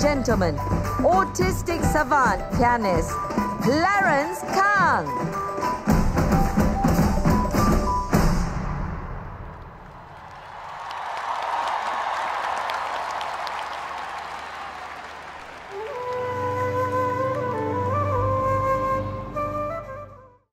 gentlemen, autistic savant pianist Clarence Kang.